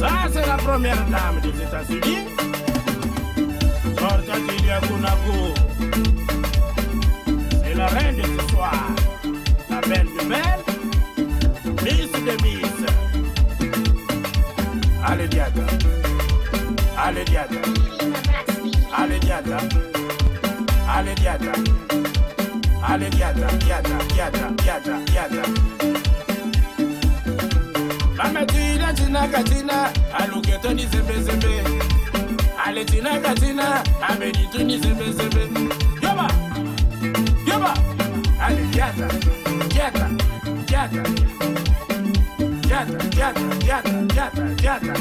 Ça, c'est la première dame des États-Unis. C'est la reine de ce soir. La belle belle. Miss. Allez, Diata. Allez. Allez. ale kiata kiata kiata kiata kiata tina katina aluketo ni zembe zembe. Ale tina katina amenitu ni zembe zembe. Yoba yoba. Ale kiata kiata kiata kiata kiata kiata kiata kiata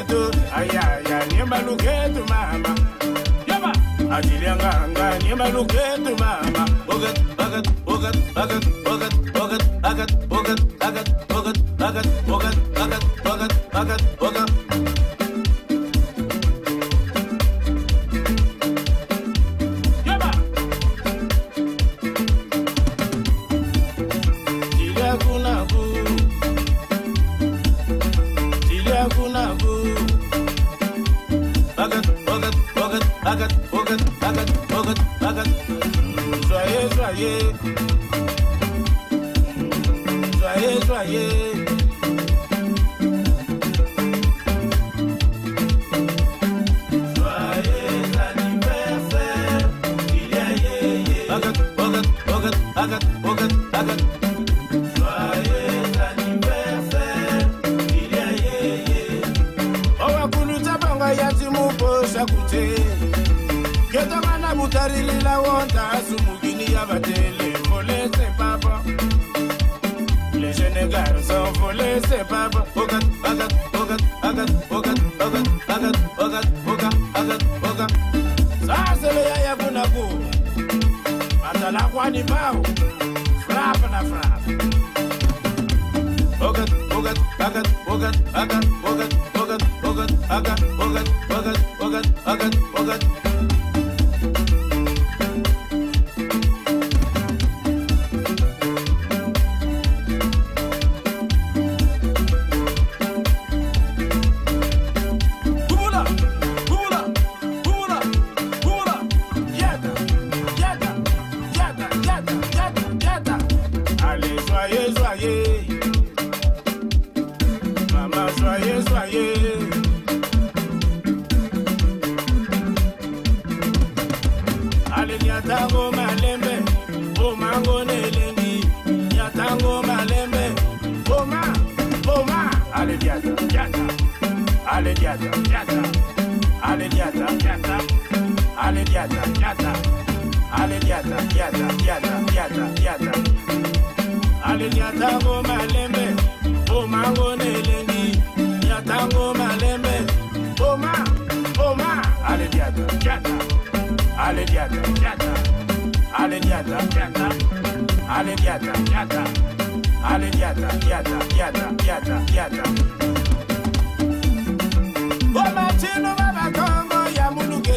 yetu ayaya nyembaluke yetu mama. Yaba. Ajili yanganga nyembaluke yetu mama. Bogat bogat bogat bogat diata, diata. Ale diata, diata. Ale diata, diata. Ale diata, diata, diata, diata, diata. Ale nyatango malembe, bomango nelengi. Nyatango malembe, boma, boma. Ale diata, diata. Ale diata, diata. Ale diata, diata. Ale diata, diata. Ale diata, diata, diata, diata, diata.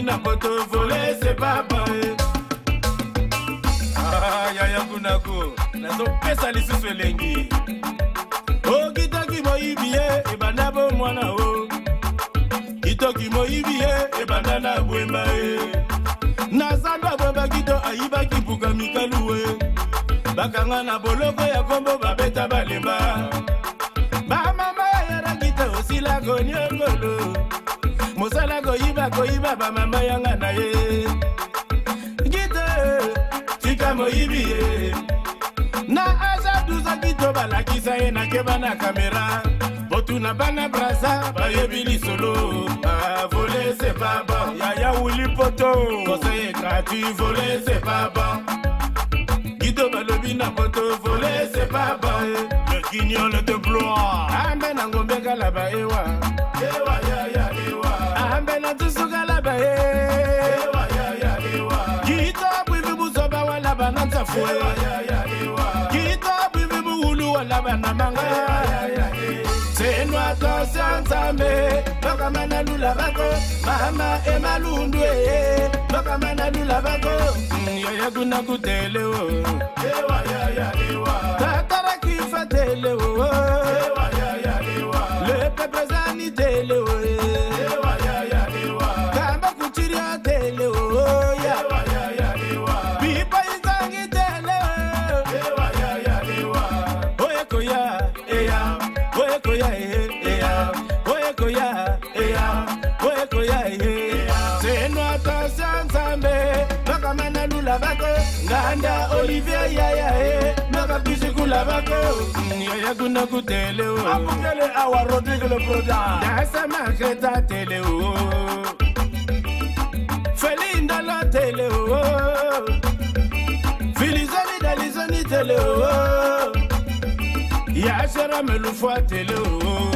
soki nakotovole se papa e ah, ah, ah, yayangunako nazopesa lisusu elengi. Okitaki moyibi ye ebanda bo mwana o. Kitoki moyibi ye ebanda na bwemba e. Nazando abwembaki to ayibaki buka mikalu e. Bakanga na boloko ya kombo babeta balemba. Bamama yayaraki te osila konio e. koyiba bamama yanga na ye. Gite tika moyibi ye. Na aza duza kito balakisa ye nakeba na kamera. Botuna bana brasa bayebi lisolo. Avole c'est pas bon. Yaya wuli poto. Conseil gratuit volé c'est pas bon. Guido balobi na poto volé c'est pas bon. Le guignol de blois. Ambe na ngombe kalaba ewa. Ewa ya benatizukalaba ngitobwivibuzobawa natafu ngitobwivibihuluwa mama kutele tele o le pepezani tele o makapisikula bako yaya kuna kutele o akutele awa rodrigue le broda dasamaketa tele o felindala tele o filizoni dalizoni tele o yasera melufua tele o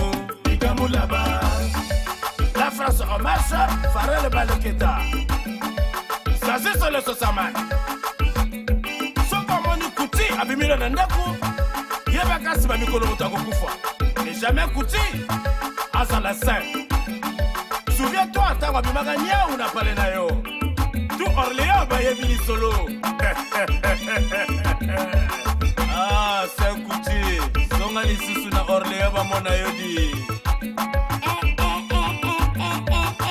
ikamulaba la france en marche farel baleketa. Sasi sole sosamani soki omoni kuti abimile na ndako nsima mikolo moto akokufa mais jamais kuti azala sain souviens toi ntango abimaka nyau na pale na yo tu orléans bayebi lisolo ah sain kuti zonga lisusu na orléans bamona yo di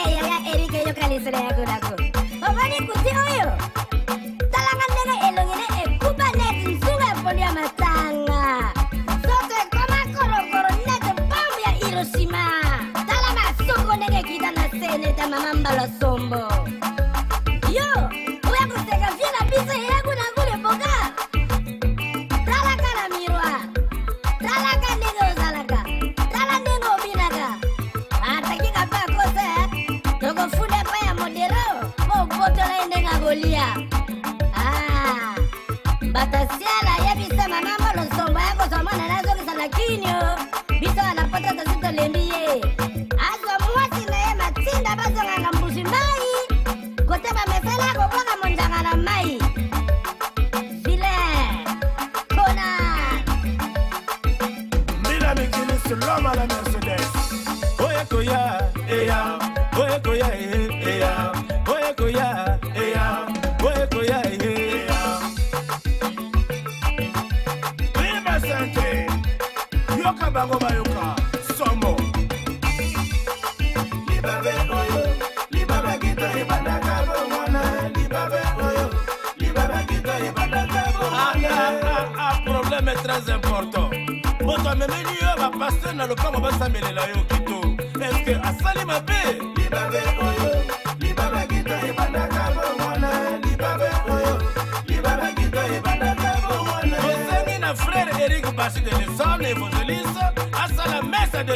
yaya erike yokalisire malaguinho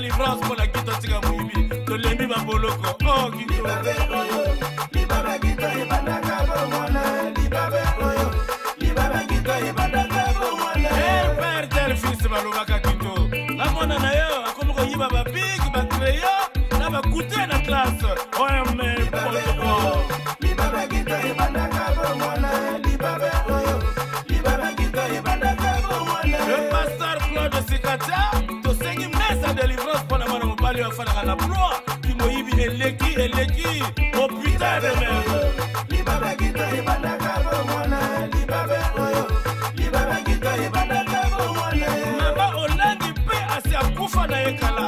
délivrance mpona kito tika moyibi tolembi baboloko oki père tel fils balobaka kito nga mwana na yo akomi koyiba babiki bacreyo na bakute na klase om Le pasteur Claude Sikata. la proie. Limoyibi eleki eleki. Oh, Opitale meme libabe gito ebandaka bo mwana. Libabe oyo. Libabe gito ebandaka bo mwana. Mama olandi mpe asi akufa na ye kala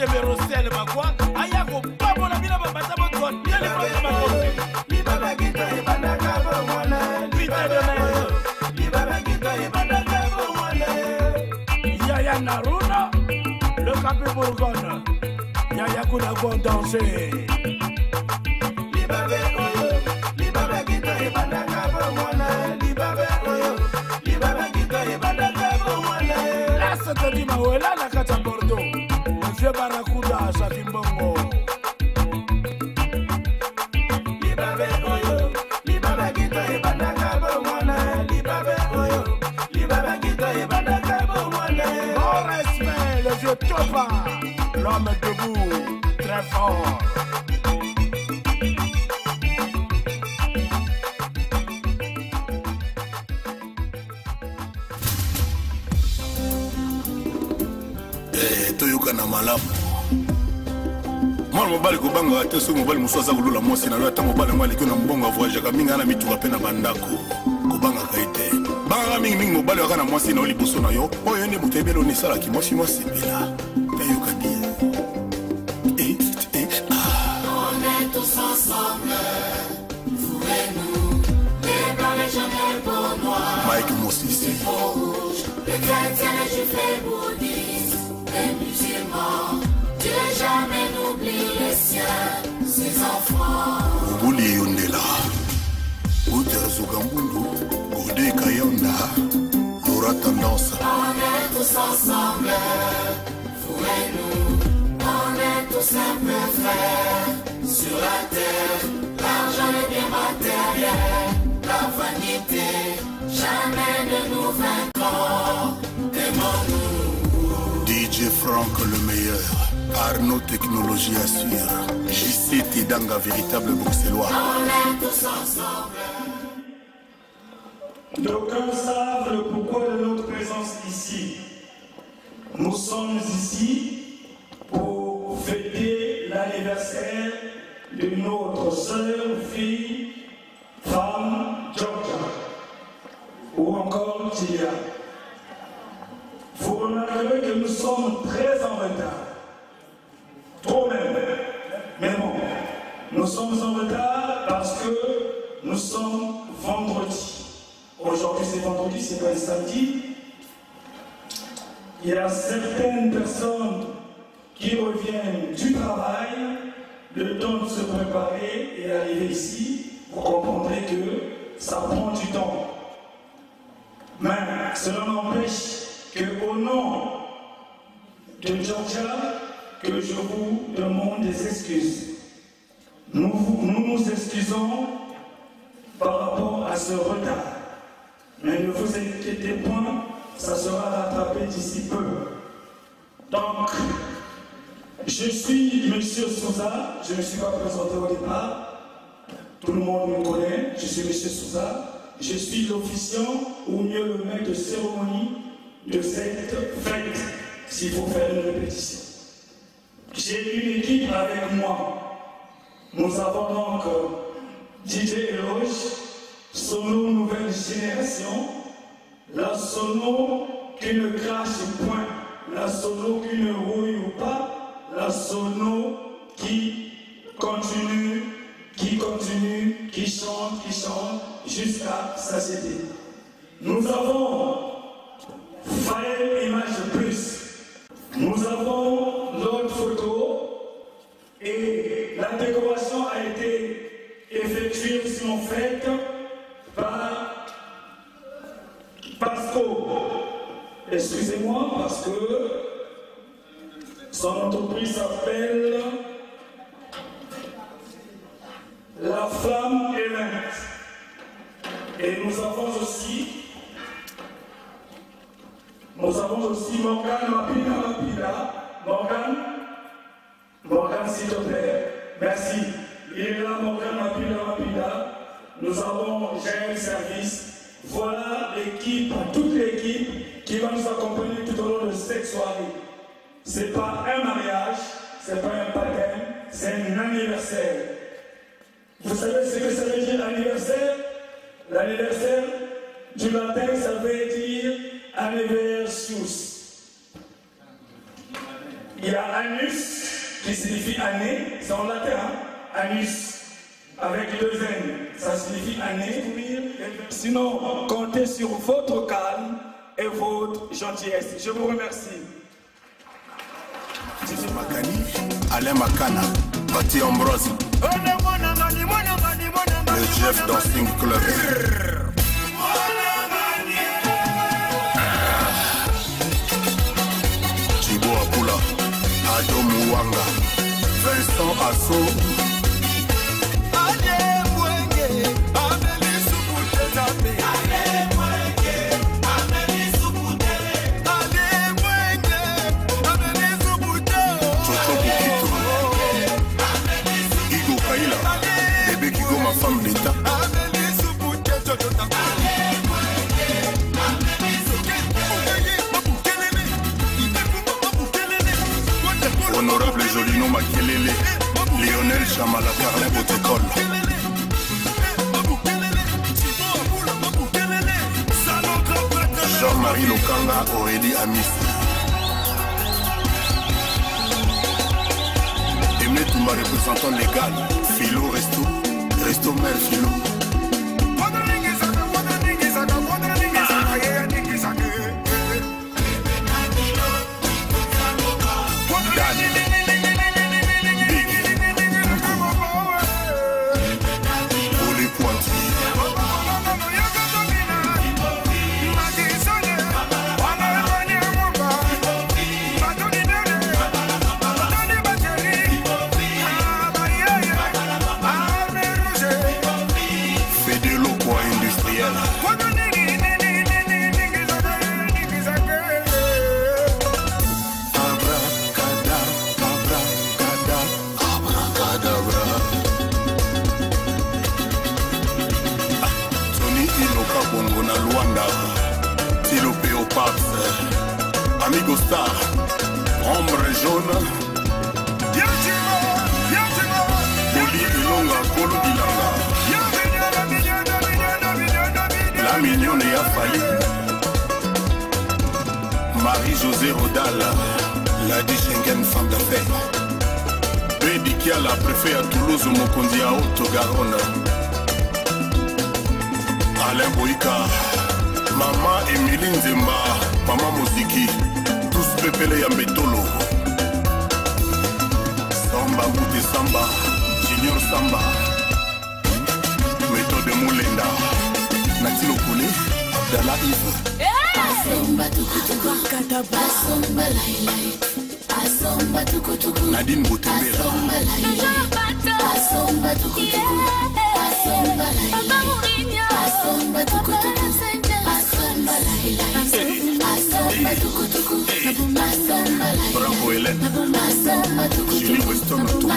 motembe rosel makwa aya kopambola bino babata botondieleaaa Yaya Naruna, le Capé Bourgogne, Yaya Kouna Gondanger. Monsieur barakuda jaki mbongo libabe oyo libabe kita ebandaka bomwana libabe oyo libabe kita ebandaka bomwana bon respect le vieux l'homme debout très fort mobali kobangaka te soki mobali mosusu aza kolula mwasi na yo ata mobali yango aleki na mbongo avoyageaka mingi ana mituka mpe na bandako. Kobangaka ye te. Bangaka mingimingi mobali aka na mwasi na yo liboso na yo. Oyo nde moto yebeli oni esalaki mwasi mwasepela mpe ayoka bien. Eh, eh, ah. mike mosisi. Les chrétiens, les juifs, les bouddhistes, jamais n'oublie les siens, ses enfants. obuli eyondela guter zugambundu gode kayonda tendance On est tous ensemble, vous et nous, on est tous un peu frères sur la terre. L'argent est bien matériel, la vanité, jamais ne nous vaincront. DJ Franck le meilleur Arnaud Technologie assure JC Tidanga véritable bruxellois On est tous ensemble. D'aucuns savent le pourquoi de notre présence ici? Nous sommes ici pour fêter l'anniversaire de notre sœur, fille, femme, Georgia, ou encore Tia. Vous remarquerez que nous sommes très en retard. Trop même. Mais bon, nous sommes en retard parce que nous sommes vendredi. Aujourd'hui c'est vendredi, c'est pas le samedi. Il y a certaines personnes qui reviennent du travail, le temps de se préparer et arriver ici. Vous comprendrez que ça prend du temps. Mais cela n'empêche qu'au nom de Georgia, que je vous demande des excuses. Nous nous, excusons par rapport à ce retard. Mais ne vous inquiétez point, ça sera rattrapé d'ici peu. Donc, je suis Monsieur Souza, je ne me suis pas présenté au départ. Tout le monde me connaît, je suis Monsieur Souza. Je suis l'officiant, ou mieux le maître de cérémonie de cette fête, s'il faut faire une répétition. J'ai une équipe avec moi. Nous avons donc DJ Eloge, Sono Nouvelle Génération, la Sono qui ne crache point, la Sono qui ne rouille pas, la Sono qui continue, qui continue, qui chante, qui chante jusqu'à satiété. Nous avons Faël Image Plus. Nous avons l'autre photo et la décoration a été effectuée aussi en fait par Pasco. Excusez-moi parce que son entreprise s'appelle La Flamme Event. Et nous avons aussi nous avons aussi Morgane Mapina Mapina. Morgane Morgane, s'il te plaît. Merci. Il est là, Morgane Mapina Mapina. Nous avons le service. Voilà l'équipe, toute l'équipe qui va nous accompagner tout au long de cette soirée. Ce n'est pas un mariage, ce n'est pas un baptême, c'est un anniversaire. Vous savez ce que ça veut dire anniversaire? L'anniversaire du latin, ça veut dire Il y a anus qui signifie année, c'est en latin, hein? anus, avec deux N, ça signifie année. Sinon, comptez sur votre calme et votre gentillesse. Je vous remercie. Makani, Alain Makana, Bati Ambrose, le Dancing Club. wanga Vincent Assaut Lionel Chamala, Carlin Botekol. Jean-Marie Lokanga, Aurélie Amis. Aimé Touma, représentant légal, Philo Resto, Resto Mère Philo. nadine botembera bravo helen julie weston atoma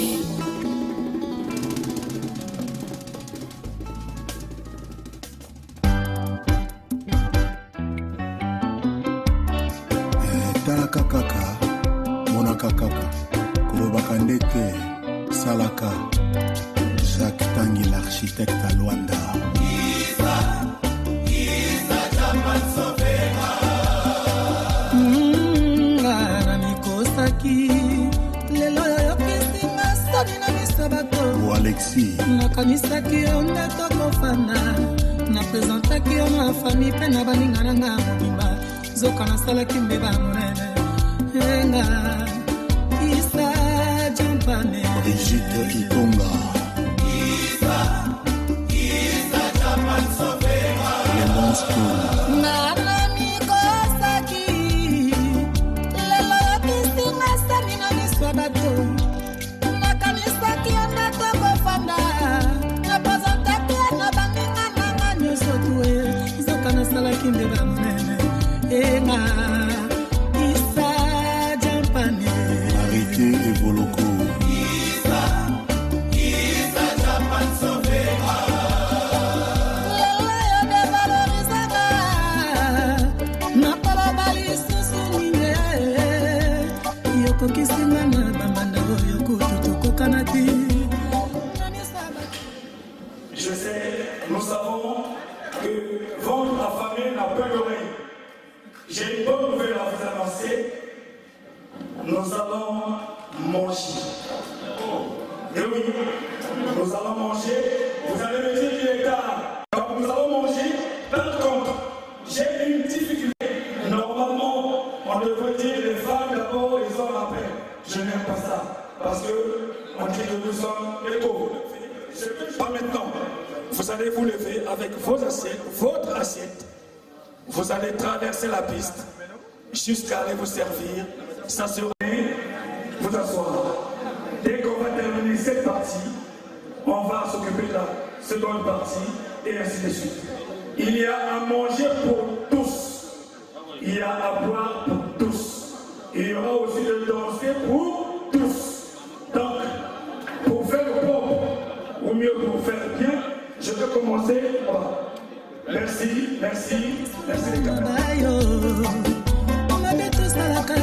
collective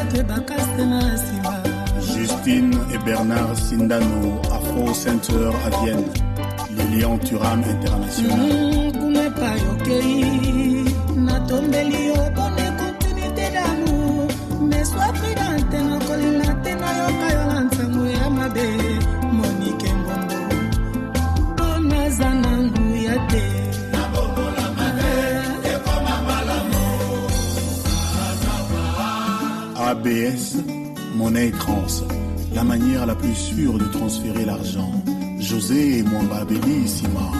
bato ebakaste na nsima. Justine et bernard sindano afro center à vienne. Le lion turam international. Mm, Kuna epai okei natombeli yo. BS, monnaie trans, la manière la plus sûre de transférer l'argent. José et mon babelissima.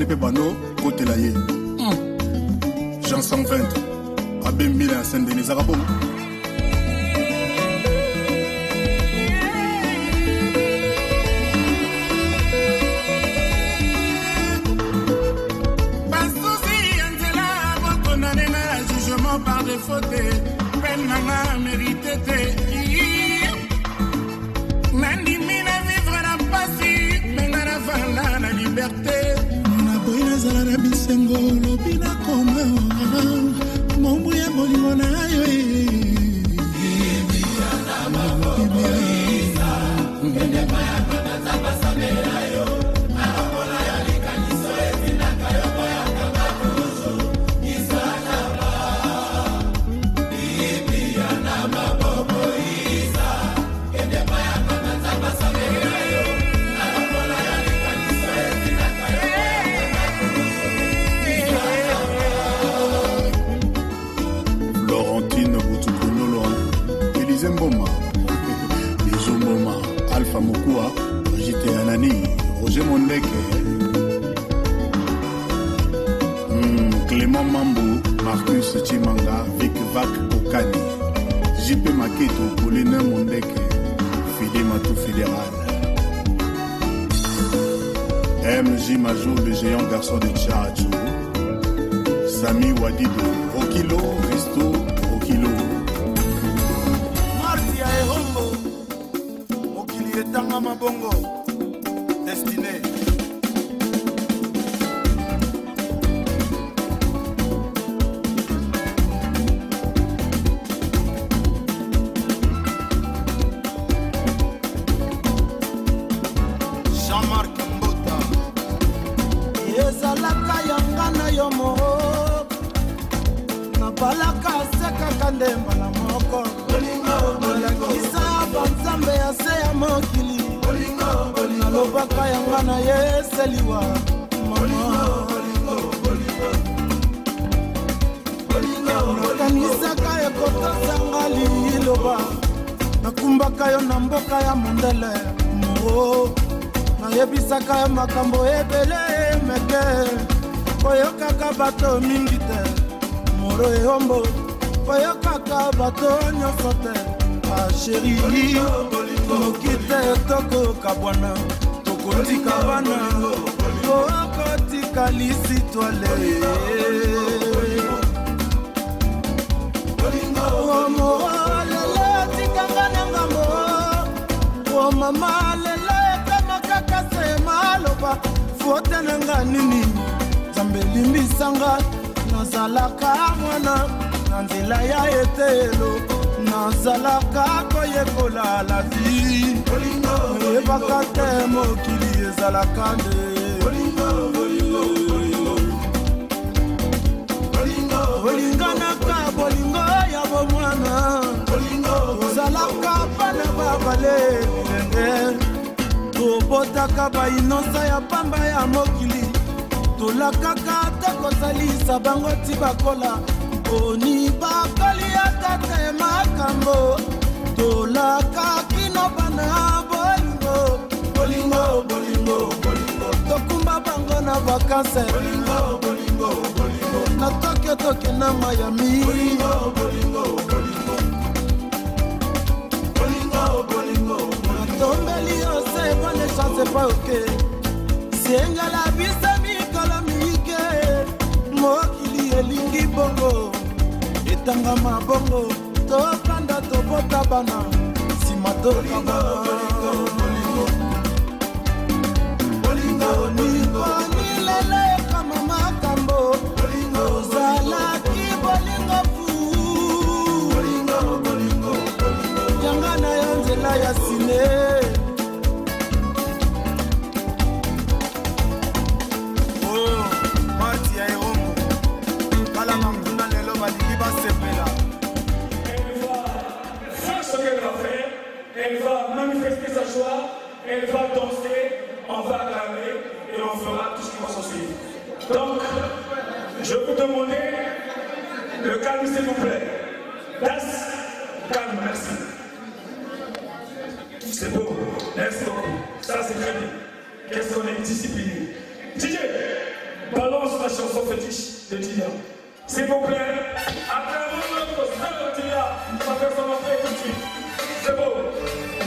bane mpe bano kotela ye. Hmm. Jean 120 abembile ya sendeni ezaka bongo par défaut te peine nanga mérite te sengo lobi nakoma mombu ya molingo na yo e. vak kokani jp maketo kolena mondeke fede matou fédéral. Mj majour le géant garçon de tchacho sami wadido okilo risto okilo. Marti ya ehongo mokili etanga mabongo. bango ti bakola. Poni bakoli ata te makambo. Tolaka kino bana bolingo. Bolingo bolingo bolingo. Tokumba bango na vakanse bolingo bolingo bolingo. Na tokyo tokenda mayami bolingo bolingo bolingo. Bolingo bolingo natombeli yo se bone chance pa oke siengala bisa tosengi bongo etangama bongo topanda tobota bana nsima tokabaolilelo ekama makambo ozalaki bolingo fu. Yanga na yo nzela ya sine. Elle va manifester sa joie, elle va danser, on va acclamer et on fera tout ce qui va s'en suivre. Donc, je vous demander le calme s'il vous plaît. Das, calme, merci. C'est beau, merci beaucoup. Ça c'est très bien. Qu'est-ce qu'on est discipliné? DJ, balance la chanson fétiche de Tia. S'il vous plaît, acclamons notre sœur Tia. Ça fait son entrée tout de suite. C'est beau. thank you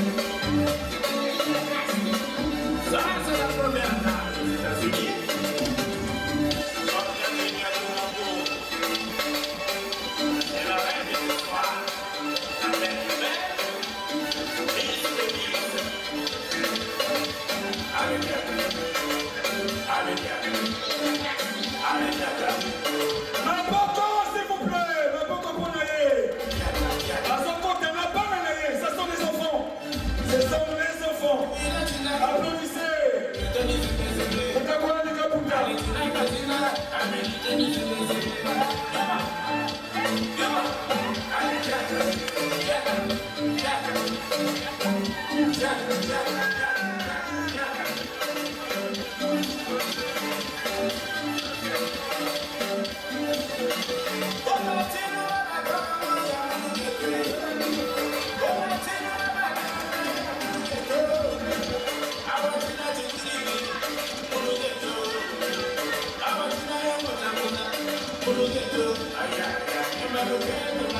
together.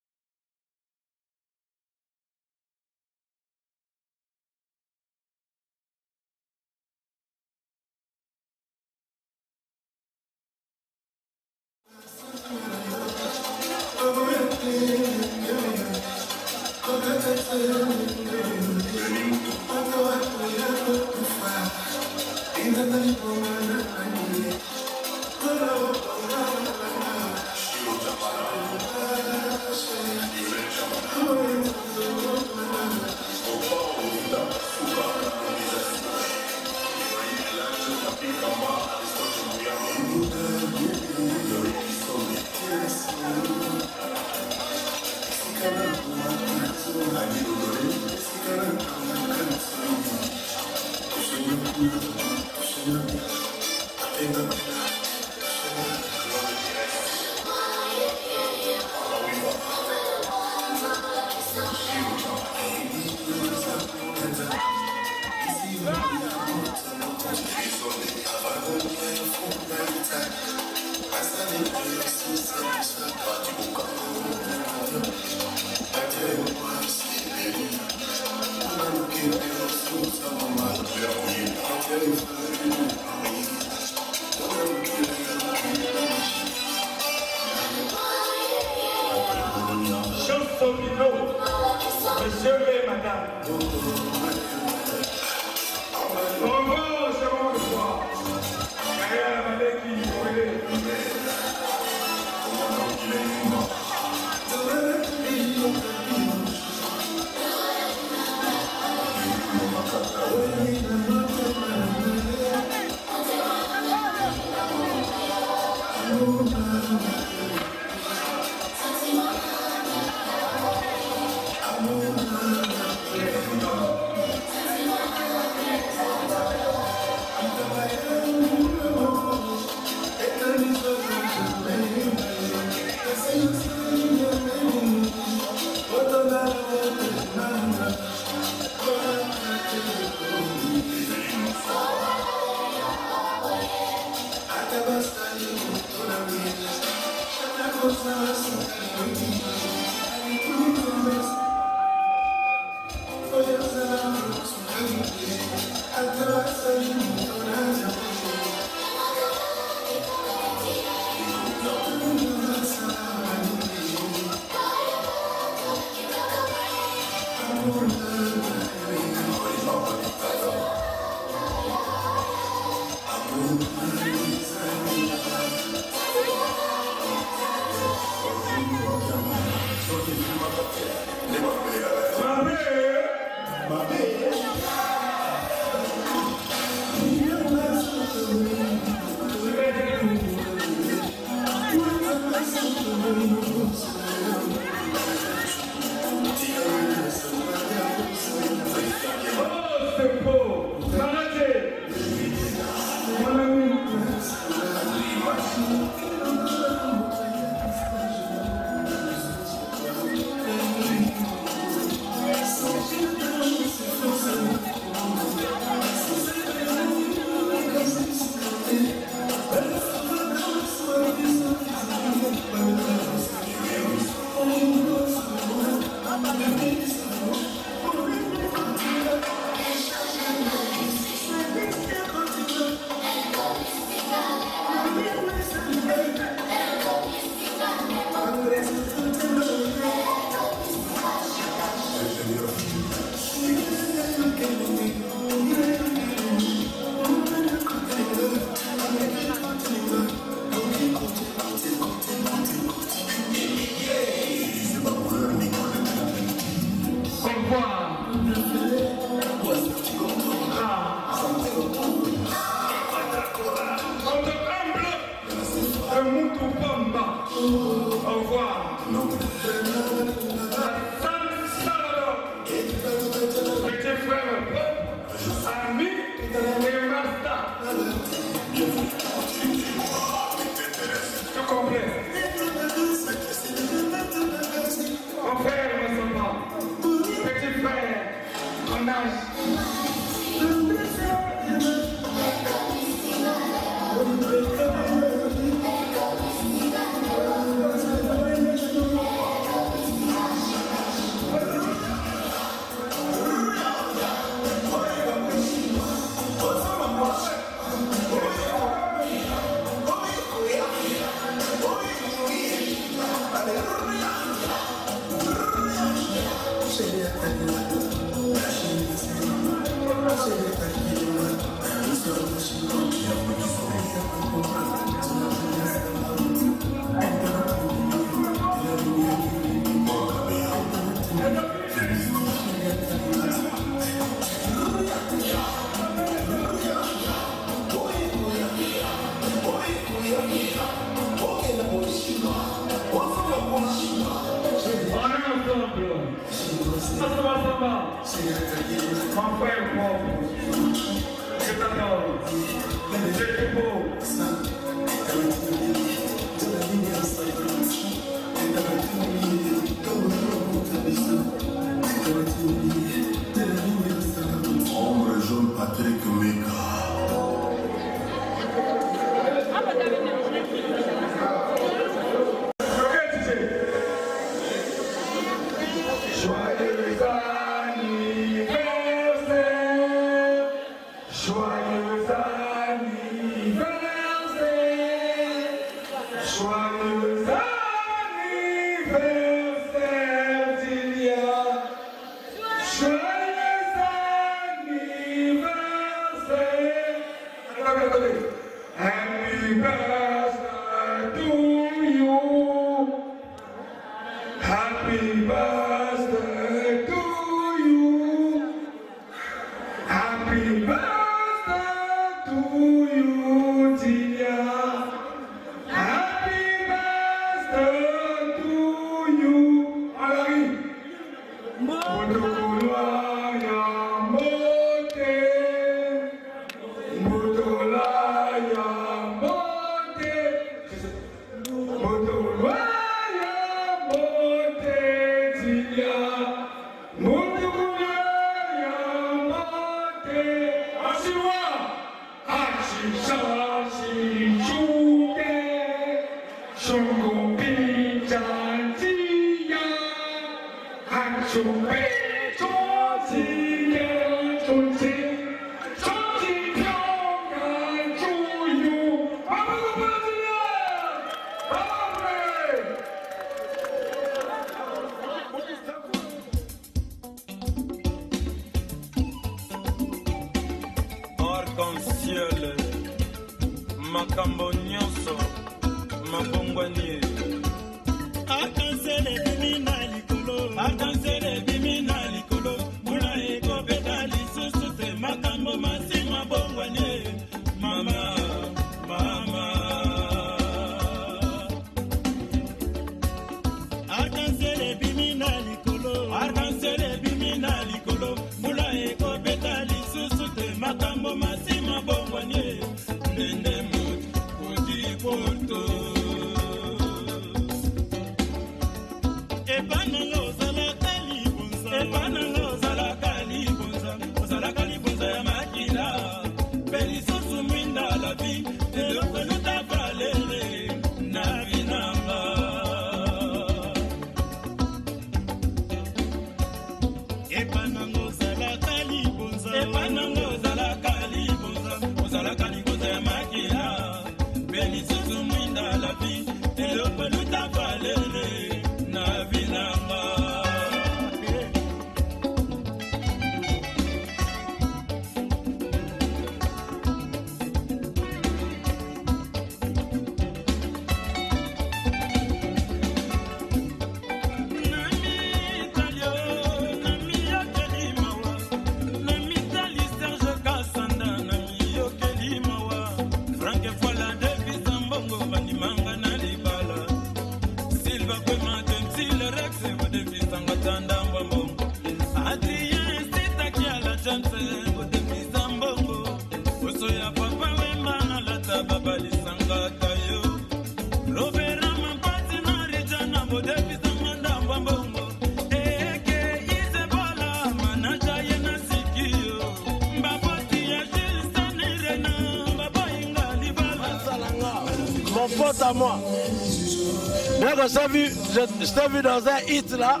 Je t'ai vu, je, je t'ai vu dans un hit là,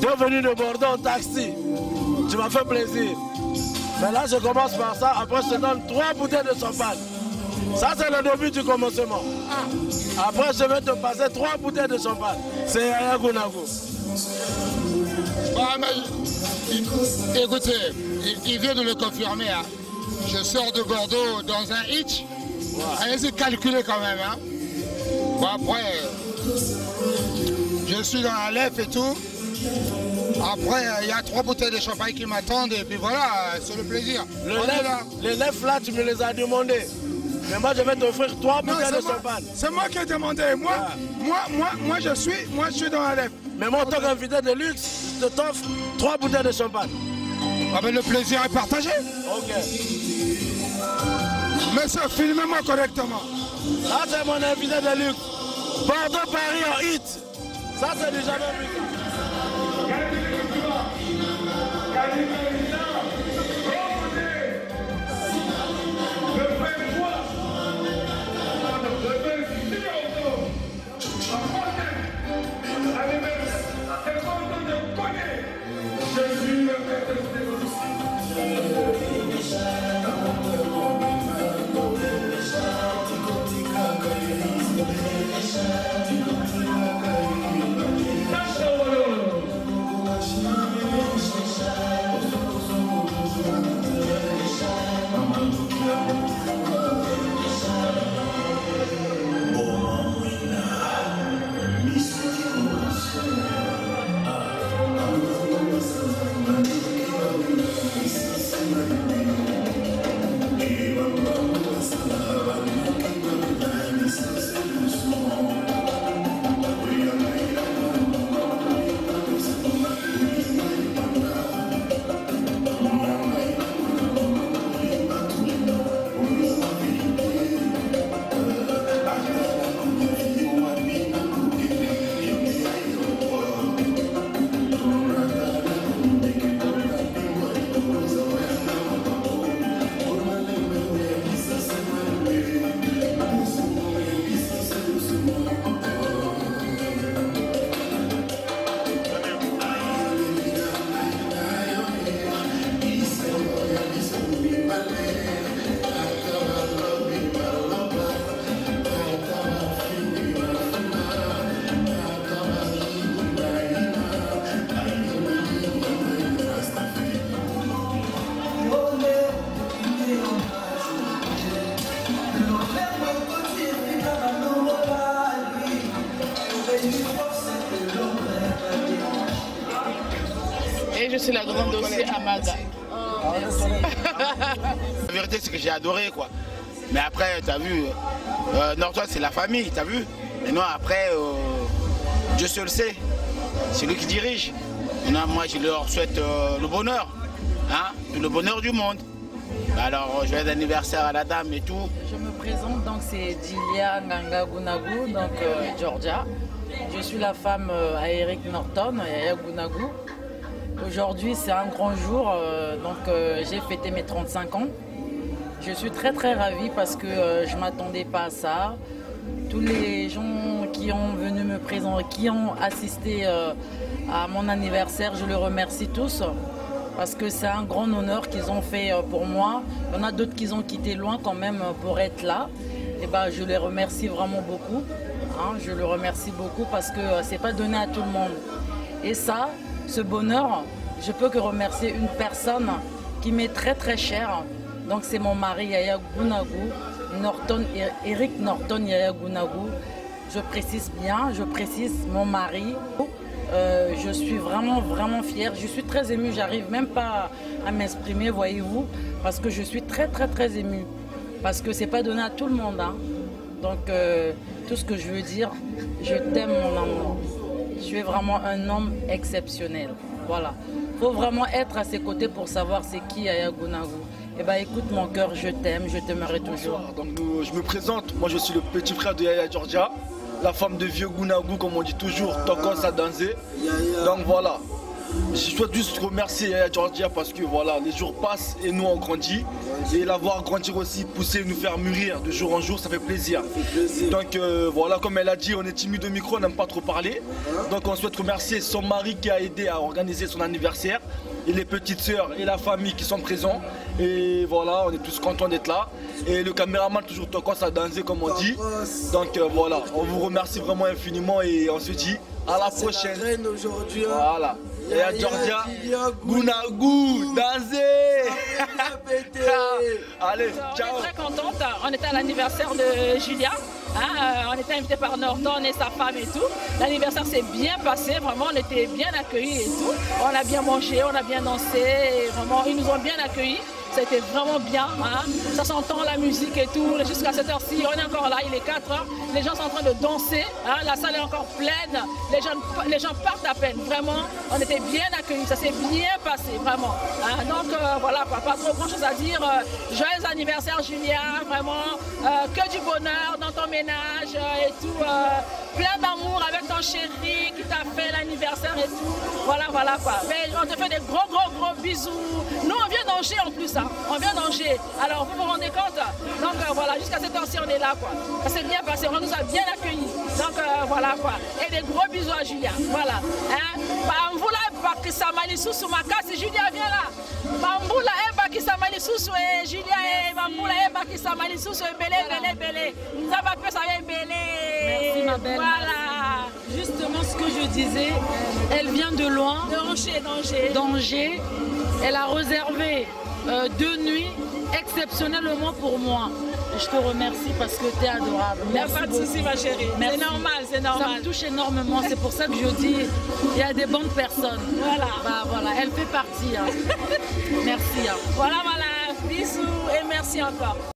tu es venu de Bordeaux en taxi. Tu m'as fait plaisir. Mais là, je commence par ça. Après, je te donne trois bouteilles de champagne. Ça, c'est le début du commencement. Après, je vais te passer trois bouteilles de champagne. C'est Yaya mais, écoutez, il, il vient de le confirmer. hein. Je sors de Bordeaux dans un hitch. Allez-y calculer quand même. Hein. Bon, après, je suis dans la lèvre et tout. Après, il y a trois bouteilles de champagne qui m'attendent et puis voilà, c'est le plaisir. Le lèvres- là. les lèvres là, tu me les as demandés. Mais moi, je vais t'offrir trois bouteilles de champagne. C'est moi qui ai demandé. Moi, moi, moi, moi, je suis, moi, je suis dans la lèvre. Mais moi, en tant qu'invité de luxe, je t'offre trois bouteilles de champagne. Ah ben, le plaisir est partagé. Ok. Monsieur, filmez-moi correctement. Là, c'est mon invité de luxe. Bordeaux, Paris en hit. Ça, c'est du jamais vu. Mais après, tu as vu, euh, Norton, c'est la famille, tu as vu Maintenant, après, euh, Dieu seul sait. C'est lui qui dirige. Maintenant, moi, je leur souhaite euh, le bonheur. Hein, le bonheur du monde. Alors, joyeux anniversaire à la dame et tout. Je me présente, donc c'est Dilia Nganga Gunagu, donc euh, Georgia. Je suis la femme euh, à Eric Norton, Yaya Gunagu. Aujourd'hui, c'est un grand jour, euh, donc euh, j'ai fêté mes 35 ans. Je suis très très ravie parce que euh, je ne m'attendais pas à ça. Tous les gens qui ont venu me présenter, qui ont assisté euh, à mon anniversaire, je les remercie tous parce que c'est un grand honneur qu'ils ont fait euh, pour moi. Il y en a d'autres qui ont quitté loin quand même pour être là. Et ben, je les remercie vraiment beaucoup. hein. je les remercie beaucoup parce que c'est pas donné à tout le monde. Et ça, ce bonheur, je peux que remercier une personne qui m'est très très chère. Donc c'est mon mari Yaya Gunagu, Norton, Eric Norton Yaya Gunagu. Je précise bien, je précise mon mari. Euh, je suis vraiment, vraiment fière. Je suis très émue. J'arrive même pas à m'exprimer, voyez-vous, parce que je suis très, très, très émue. Parce que c'est pas donné à tout le monde. hein. Donc, euh, tout ce que je veux dire, je t'aime, mon amour. Tu es vraiment un homme exceptionnel. Voilà. faut vraiment être à ses côtés pour savoir c'est qui Yaya Gunagu. Eh ben, écoute, mon cœur, je t'aime, je t'aimerai toujours. Donc nous- je me présente, moi je suis le petit frère de Yaya Georgia, la femme de vieux Gunagu comme on dit toujours, Tokos à danser. Donc voilà, je souhaite juste remercier Yaya Georgia parce que voilà, les jours passent et nous on grandit. Et l'avoir grandir aussi, pousser, nous faire mûrir de jour en jour, ça fait plaisir. Donc euh, voilà, comme elle a dit, on est timide au micro, on n'aime pas trop parler. Donc on souhaite remercier son mari qui a aidé à organiser son anniversaire, et les petites sœurs et la famille qui sont présents. Et voilà, on est tous contents d'être là. Et le caméraman toujours tokos à danser comme on dit. Donc euh, voilà, on vous remercie vraiment infiniment et on se dit à la prochaine. aujourd'hui. Voilà. Et à Georgia, Gunagu, danser Allez, ciao On est très contente. On était à l'anniversaire de Julia. Euh, on était invité par Norton et sa femme et tout. L'anniversaire s'est bien passé. Vraiment, on était bien accueillis et tout. On a bien mangé, on a bien dansé. vraiment, ils nous ont bien accueillis. Été vraiment bien. hein. Ça s'entend la musique et tout. Jusqu'à cette heure-ci, on est encore là. Il est 4 heures. Les gens sont en train de danser. hein. La salle est encore pleine. Les gens, partent à peine. Vraiment, on était bien accueillis. Ça s'est bien passé, vraiment. hein. Donc euh, voilà, pas, trop grand-chose à dire. Euh, joyeux anniversaire, Julien. Vraiment, euh, que du bonheur dans ton ménage et tout. euh, plein d'amour avec ton chéri qui t'a fait l'anniversaire et tout. Voilà, voilà quoi. Mais on te fait des gros, gros, gros bisous. Nous, on vient d'Angers en plus. hein. On vient d'Angers. Alors, vous vous rendez compte? Donc euh, voilà, jusqu'à cette heure-ci, on est là quoi. Ça s'est bien passé. On nous a bien accueillis. Donc euh, voilà quoi. Et des gros bisous à Julien. Voilà. Hein? Bamboula bakisama lisusu makasi. Julien, viens là. Bamboula e bakisama lisusu e Julien e Bamboula e bakisama lisusu ebele ebele ebele. Nzamba apesa ebele. Merci ma belle. Voilà. Justement ce que je disais, elle vient de loin. D'Angers, d'Angers. D'Angers. Elle a réservé euh, deux nuits exceptionnellement pour moi. Je te remercie parce que tu es adorable. Merci pas de souci, ma chérie. C'est normal, c'est Ça normal. me touche énormément. C'est pour ça que je dis, il y a des bonnes personnes. Voilà. Bah, voilà, elle fait partie. hein. Merci. hein. Voilà, voilà. Bisous et merci encore.